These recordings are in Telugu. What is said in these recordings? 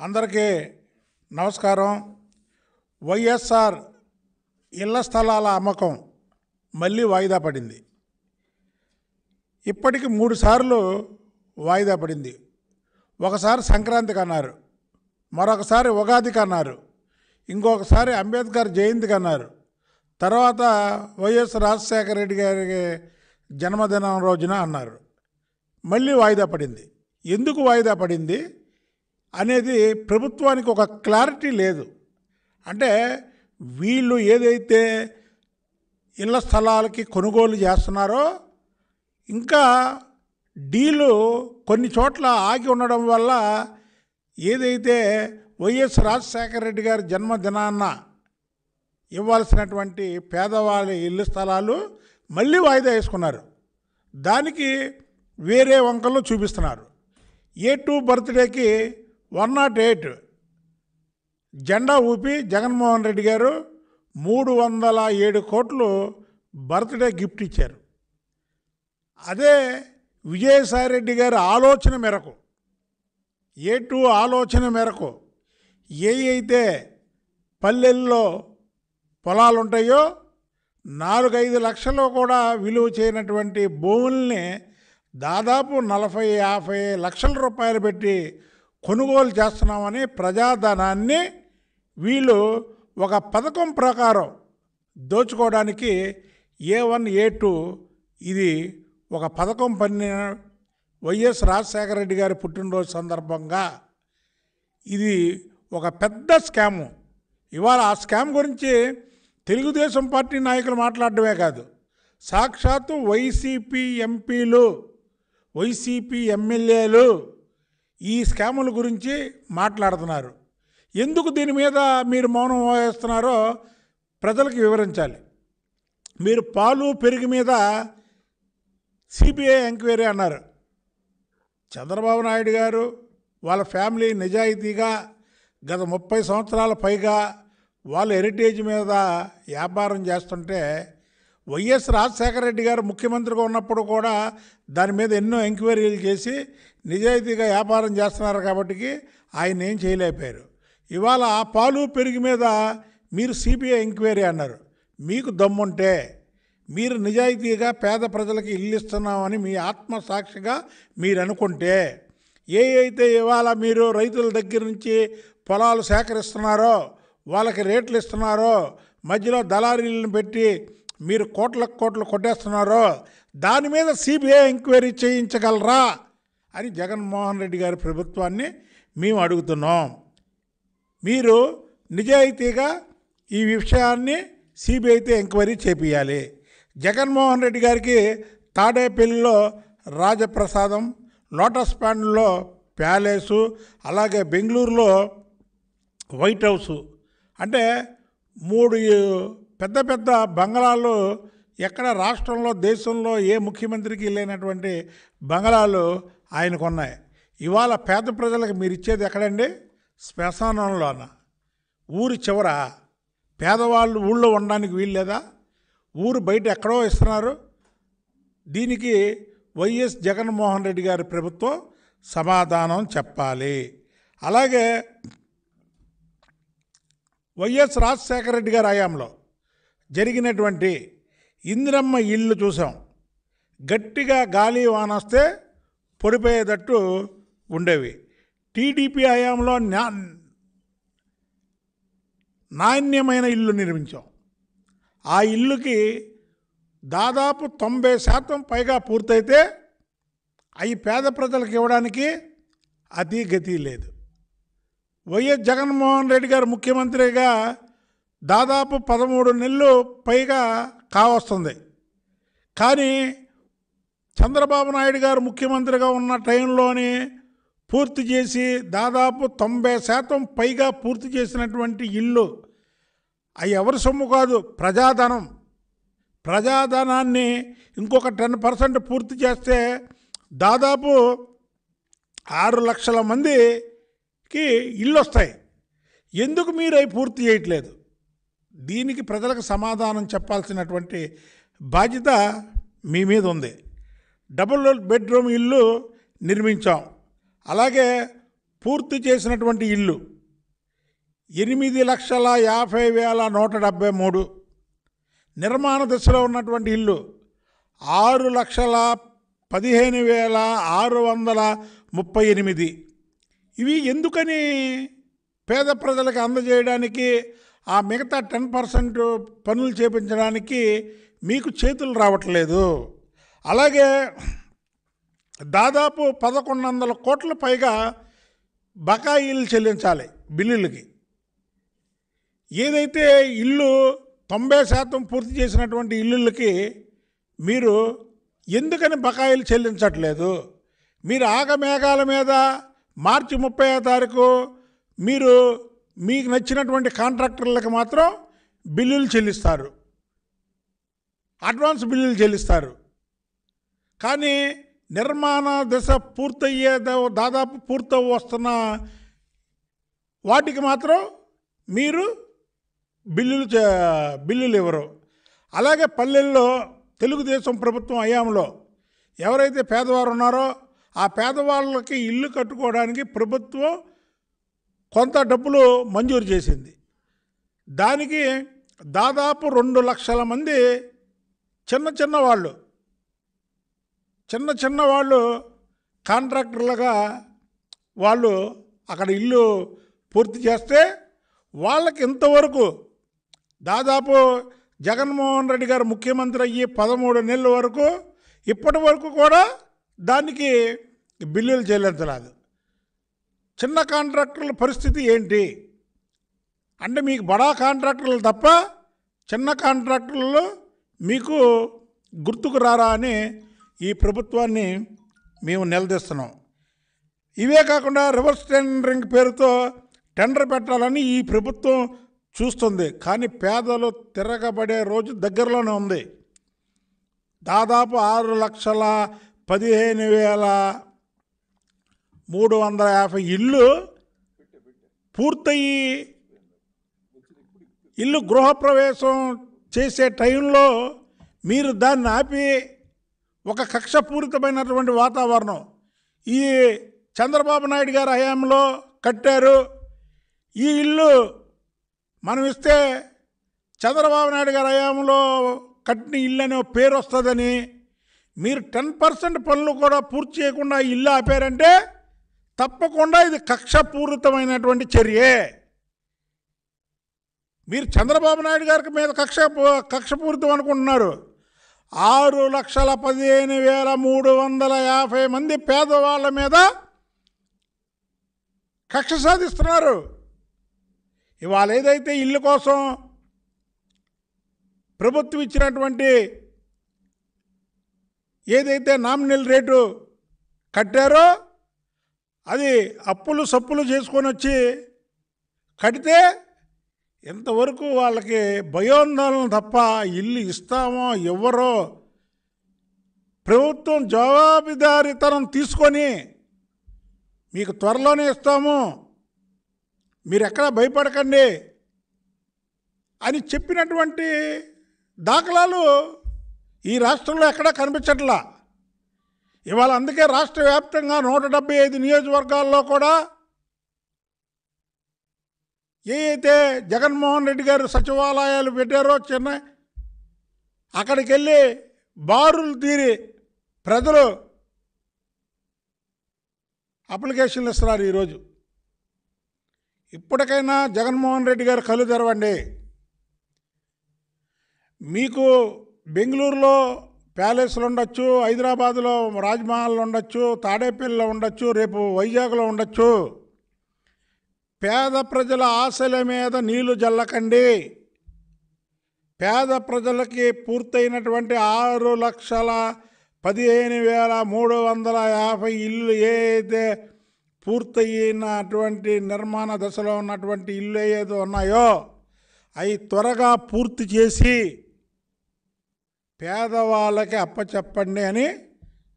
అందరికీ నమస్కారం. వైఎస్ఆర్ ఇళ్ళ స్థలాల అమ్మకం మళ్ళీ వాయిదా పడింది. ఇప్పటికి మూడు సార్లు వాయిదా పడింది. ఒకసారి సంక్రాంతికి అన్నారు. మరొకసారి ఉగాదికి అన్నారు. ఇంకొకసారి అంబేద్కర్ జయంతికి అన్నారు. తర్వాత వైఎస్ రాజశేఖర రెడ్డి గారి జన్మదినం రోజున అన్నారు. మళ్ళీ వాయిదా పడింది. ఎందుకు వాయిదా పడింది? అనేది ప్రభుత్వానికి ఒక క్లారిటీ లేదు. అంటే వీళ్ళు ఏదైతే ఇళ్ళ స్థలాలకి కొనుగోలు చేస్తున్నారో ఇంకా డీలు కొన్ని చోట్ల ఆగి ఉండడం వల్ల ఏదైతే వైఎస్ రాజశేఖర రెడ్డి గారి జన్మదినాన్న ఇవ్వాల్సినటువంటి పేదవాళ్ళ ఇల్లు స్థలాలు మళ్ళీ వాయిదా వేసుకున్నారు. దానికి వేరే వంకలు చూపిస్తున్నారు. ఏ టూ బర్త్డేకి వన్ నాట్ ఎయిట్. జెండా ఊపి జగన్మోహన్ రెడ్డి గారు మూడు వందల ఏడు కోట్లు బర్త్డే గిఫ్ట్ ఇచ్చారు. అదే విజయసాయి రెడ్డి గారి ఆలోచన మేరకు ఏ టూ ఆలోచన మేరకు ఏ అయితే పల్లెల్లో పొలాలు ఉంటాయో నాలుగైదు లక్షలు కూడా విలువ చేయనటువంటి భూముల్ని దాదాపు నలభై యాభై లక్షల రూపాయలు పెట్టి కొనుగోలు చేస్తున్నామని ప్రజాధనాన్ని వీళ్ళు ఒక పథకం ప్రకారం దోచుకోవడానికి ఏ వన్ ఏ టూ ఇది ఒక పథకం పని వైఎస్ రాజశేఖర రెడ్డి గారి పుట్టినరోజు సందర్భంగా ఇది ఒక పెద్ద స్కాము. ఇవాళ ఆ స్కామ్ గురించి తెలుగుదేశం పార్టీ నాయకులు మాట్లాడడమే కాదు సాక్షాత్తు వైసీపీ ఎంపీలు వైసీపీ ఎమ్మెల్యేలు ఈ స్కాముల గురించి మాట్లాడుతున్నారు. ఎందుకు దీని మీద మీరు మౌనం వహిస్తున్నారో ప్రజలకు వివరించాలి. మీరు పాలు పెరుగు మీద సిబిఐ ఎంక్వైరీ అన్నారు. చంద్రబాబు నాయుడు గారు వాళ్ళ ఫ్యామిలీ నిజాయితీగా గత ముప్పై సంవత్సరాల పైగా వాళ్ళ హెరిటేజ్ మీద వ్యాపారం చేస్తుంటే వైఎస్ రాజశేఖర రెడ్డి గారు ముఖ్యమంత్రిగా ఉన్నప్పుడు కూడా దాని మీద ఎన్నో ఎంక్వైరీలు చేసి నిజాయితీగా వ్యాపారం చేస్తున్నారు కాబట్టి ఆయన ఏం చేయలేకపోయారు. ఇవాళ ఆ పాలు పెరుగు మీద మీరు సిబిఐ ఎంక్వైరీ అన్నారు. మీకు దమ్ముంటే మీరు నిజాయితీగా పేద ప్రజలకి ఇల్లు ఇస్తున్నామని మీ ఆత్మసాక్షిగా మీరు అనుకుంటే ఏ అయితే ఇవాళ మీరు రైతుల దగ్గర నుంచి పొలాలు సేకరిస్తున్నారో వాళ్ళకి రేట్లు ఇస్తున్నారో మధ్యలో దళారీలను పెట్టి మీరు కోట్లకు కోట్లు కొట్టేస్తున్నారో దాని మీద సిబిఐ ఎంక్వైరీ చేయించగలరా? అని జగన్మోహన్ రెడ్డి గారి ప్రభుత్వాన్ని మేము అడుగుతున్నాం. మీరు నిజాయితీగా ఈ విషయాన్ని సిబిఐతో ఎంక్వైరీ చేపియాలి. జగన్మోహన్ రెడ్డి గారికి తాడేపల్లిలో రాజప్రసాదం లోటస్ ప్యాండ్లో ప్యాలెసు అలాగే బెంగళూరులో వైట్ హౌసు అంటే మూడు పెద్ద పెద్ద బంగళాలు ఎక్కడ రాష్ట్రంలో దేశంలో ఏ ముఖ్యమంత్రికి లేనటువంటి బంగళాలు ఆయనకున్నాయి. ఇవాళ పేద ప్రజలకు మీరు ఇచ్చేది ఎక్కడండి? శ్మశానంలోన. ఊరి చివర. పేదవాళ్ళు ఊళ్ళో ఉండడానికి వీల్లేదా? ఊరు బయట ఎక్కడో ఇస్తున్నారు. దీనికి వైఎస్ జగన్మోహన్ రెడ్డి గారి ప్రభుత్వం సమాధానం చెప్పాలి. అలాగే వైఎస్ రాజశేఖర రెడ్డి గారి హయాంలో జరిగినటువంటి ఇందిరమ్మ ఇల్లు చూసాం. గట్టిగా గాలి వానొస్తే పొడిపోయేటట్టు ఉండేవి. టీడీపీ హయాంలో నా నాణ్యమైన ఇల్లు నిర్మించాం. ఆ ఇల్లుకి దాదాపు తొంభై శాతం పైగా పూర్తయితే అవి పేద ప్రజలకు ఇవ్వడానికి అతి గతి లేదు. వైఎస్ జగన్మోహన్ రెడ్డి గారు ముఖ్యమంత్రిగా దాదాపు పదమూడు నెలలు పైగా కావస్తుంది. కానీ చంద్రబాబు నాయుడు గారు ముఖ్యమంత్రిగా ఉన్న టైంలోనే పూర్తి చేసి దాదాపు తొంభై శాతం పైగా పూర్తి చేసినటువంటి ఇల్లు. అవి ఎవరి సొమ్ము కాదు ప్రజాధనం. ప్రజాధనాన్ని ఇంకొక టెన్ పర్సెంట్ పూర్తి చేస్తే దాదాపు ఆరు లక్షల మందికి ఇల్లు వస్తాయి ఎందుకు మీరు అవి పూర్తి చేయట్లేదు? దీనికి ప్రజలకు సమాధానం చెప్పాల్సినటువంటి బాధ్యత మీ మీద ఉంది. డబుల్ బెడ్రూమ్ ఇల్లు నిర్మించాం. అలాగే పూర్తి చేసినటువంటి ఇల్లు ఎనిమిది లక్షల యాభై వేల నూట డెబ్బై మూడు. నిర్మాణ దశలో ఉన్నటువంటి ఇల్లు ఆరు లక్షల పదిహేను వేల ఆరు వందల ముప్పై ఎనిమిది. ఇవి ఎందుకని పేద ప్రజలకు అందజేయడానికి ఆ మిగతా టెన్ పర్సెంట్ పనులు చేపించడానికి మీకు చేతులు రావట్లేదు? అలాగే దాదాపు పదకొండు వందల కోట్ల పైగా బకాయిలు చెల్లించాలి బిల్లులకి. ఏదైతే ఇల్లు తొంభై శాతం పూర్తి చేసినటువంటి ఇల్లులకి మీరు ఎందుకని బకాయిలు చెల్లించట్లేదు? మీరు ఆగమేఘాల మీద మార్చి ముప్పై తారీఖు మీరు మీకు నచ్చినటువంటి కాంట్రాక్టర్లకు మాత్రం బిల్లులు చెల్లిస్తారు. అడ్వాన్స్ బిల్లులు చెల్లిస్తారు. కానీ నిర్మాణ దశ పూర్తయ్యే దాదాపు పూర్తవు వస్తున్న వాటికి మాత్రం మీరు బిల్లులు చే- బిల్లులు ఇవ్వరు. అలాగే పల్లెల్లో తెలుగుదేశం ప్రభుత్వం హయాంలో ఎవరైతే పేదవారు ఉన్నారో ఆ పేదవాళ్ళకి ఇల్లు కట్టుకోవడానికి ప్రభుత్వం కొంత డబ్బులు మంజూరు చేసింది. దానికి దాదాపు రెండు లక్షల మంది చిన్న చిన్న వాళ్ళు చిన్న చిన్న వాళ్ళు కాంట్రాక్టర్లుగా వాళ్ళు అక్కడ ఇల్లు పూర్తి చేస్తే వాళ్ళకి ఇంతవరకు దాదాపు జగన్మోహన్ రెడ్డి గారు ముఖ్యమంత్రి అయ్యి పదమూడు నెలల వరకు ఇప్పటి వరకు కూడా దానికి బిల్లులు చెల్లించలేదు చిన్న కాంట్రాక్టర్ల పరిస్థితి ఏంటి? అంటే మీకు బడా కాంట్రాక్టర్లు తప్ప చిన్న కాంట్రాక్టర్లు మీకు గుర్తుకు రారా అని ఈ ప్రభుత్వాన్ని మేము నిలదీస్తున్నాం. ఇవే కాకుండా రివర్స్ టెండరింగ్ పేరుతో టెండర్ పెట్టాలని ఈ ప్రభుత్వం చూస్తుంది. కానీ పేదలు తిరగబడే రోజు దగ్గరలోనే ఉంది. దాదాపు ఆరు లక్షల పదిహేను వేల మూడు వందల యాభై ఇల్లు పూర్తయి ఇల్లు గృహప్రవేశం చేసే టైంలో మీరు దాన్ని ఆపి ఒక కక్షపూరితమైనటువంటి వాతావరణం. ఈ చంద్రబాబు నాయుడు గారి హయాంలో కట్టారు. ఈ ఇల్లు మనం ఇస్తే చంద్రబాబు నాయుడు గారి హయాంలో కట్టిన ఇల్లు అనే పేరు వస్తుందని మీరు టెన్ పర్సెంట్ పనులు కూడా పూర్తి చేయకుండా ఇల్లు ఆపారంటే తప్పకుండా ఇది కక్షపూరితమైనటువంటి చర్యే. మీరు చంద్రబాబు నాయుడు గారికి మీద కక్ష కక్షపూరితం అనుకుంటున్నారు. ఆరు లక్షల పదిహేను వేల మూడు వందల యాభై మంది పేదవాళ్ళ మీద కక్ష సాధిస్తున్నారు. ఇవాళ ఏదైతే ఇల్లు కోసం ప్రభుత్వం ఇచ్చినటువంటి ఏదైతే నామినల్ రేటు కట్టారో అది అప్పులు సప్పులు చేసుకొని వచ్చి కడితే ఇంతవరకు వాళ్ళకి భయోందోళన తప్ప ఇల్లు ఇస్తామో ఎవరో ప్రభుత్వం జవాబుదారీతనం తీసుకొని మీకు త్వరలోనే ఇస్తాము మీరు ఎక్కడా భయపడకండి అని చెప్పినటువంటి దాఖలాలు ఈ రాష్ట్రంలో ఎక్కడా కనిపించట్లా. ఇవాళ అందుకే రాష్ట్ర వ్యాప్తంగా నూట డెబ్బై ఐదు నియోజకవర్గాల్లో కూడా ఏ అయితే జగన్మోహన్ రెడ్డి గారు సచివాలయాలు పెట్టారో చెన్నై అక్కడికి వెళ్ళి బారులు తీరి ప్రజలు అప్లికేషన్లు ఇస్తున్నారు ఈరోజు. ఇప్పటికైనా జగన్మోహన్ రెడ్డి గారు కళ్ళు తెరవండి. మీకు బెంగళూరులో ప్యాలెస్లు ఉండొచ్చు హైదరాబాదులో రాజ్మహల్ ఉండొచ్చు తాడేపల్లిలో ఉండొచ్చు రేపు వైజాగ్లో ఉండొచ్చు. పేద ప్రజల ఆశల మీద నీళ్ళు జల్లకండి. పేద ప్రజలకి పూర్తయినటువంటి ఆరు లక్షల పదిహేను వేల మూడు వందల యాభై ఇల్లు ఏదైతే పూర్తయినటువంటి నిర్మాణ దశలో ఉన్నటువంటి ఇల్లు ఏదో ఉన్నాయో అవి త్వరగా పూర్తి చేసి పేదవాళ్ళకి అప్పచెప్పండి అని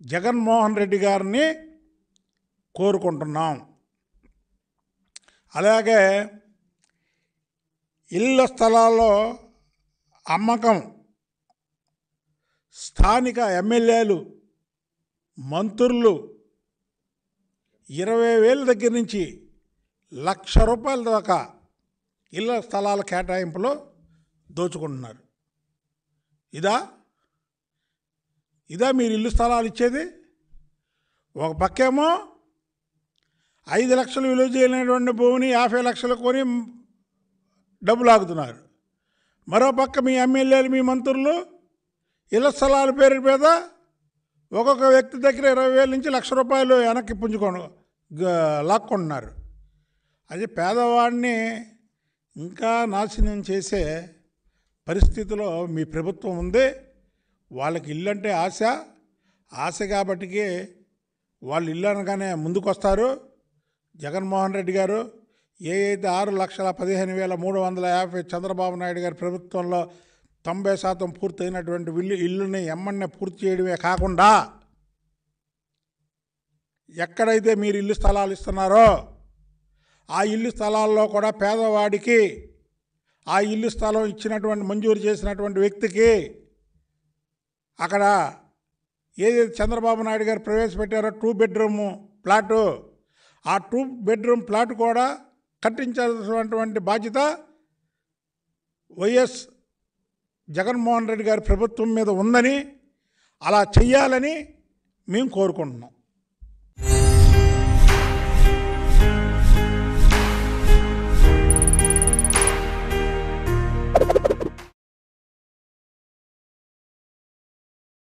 జగన్మోహన్ రెడ్డి గారిని కోరుకుంటున్నాం. అలాగే ఇళ్ళ స్థలాల్లో అమ్మకం స్థానిక ఎమ్మెల్యేలు మంత్రులు ఇరవై వేల దగ్గర నుంచి లక్ష రూపాయల దాకా ఇళ్ళ స్థలాల కేటాయింపులో దోచుకుంటున్నారు. ఇదా? ఇదా మీరు ఇల్లు స్థలాలు ఇచ్చేది? ఒక పక్కేమో ఐదు లక్షలు విలువ చేయలేనటువంటి భూమిని యాభై లక్షలు కొని డబ్బు లాగుతున్నారు మరో పక్క మీ ఎమ్మెల్యేలు మీ మంత్రులు ఇళ్ళ స్థలాల పేరు మీద ఒక్కొక్క వ్యక్తి దగ్గర ఇరవై వేల నుంచి లక్ష రూపాయలు వెనక్కి పుంజుకొని లాక్కుంటున్నారు. అది పేదవాడిని ఇంకా నాశనం చేసే పరిస్థితిలో మీ ప్రభుత్వం ఉంది. వాళ్ళకి ఇల్లు అంటే ఆశ ఆశ కాబట్టికి వాళ్ళు ఇల్లు అనగానే ముందుకు వస్తారు జగన్మోహన్ రెడ్డి గారు ఏ అయితే ఆరు లక్షల పదిహేను వేల మూడు వందల యాభై చంద్రబాబు నాయుడు గారి ప్రభుత్వంలో తొంభై శాతం పూర్తయినటువంటి ఇల్లు ఇల్లుని ఎమ్మన్నే పూర్తి చేయడమే కాకుండా ఎక్కడైతే మీరు ఇల్లు స్థలాలు ఇస్తున్నారో ఆ ఇల్లు స్థలాల్లో కూడా పేదవాడికి ఆ ఇల్లు స్థలం ఇచ్చినటువంటి మంజూరు చేసినటువంటి వ్యక్తికి అక్కడ ఏదైతే చంద్రబాబు నాయుడు గారు ప్రవేశపెట్టారో టూ బెడ్రూము ప్లాటు ఆ టూ బెడ్రూమ్ ప్లాట్ కూడా కట్టించాల్సినటువంటి బాధ్యత వైఎస్ జగన్మోహన్ రెడ్డి గారి ప్రభుత్వం మీద ఉందని అలా చెయ్యాలని మేము కోరుకుంటున్నాం.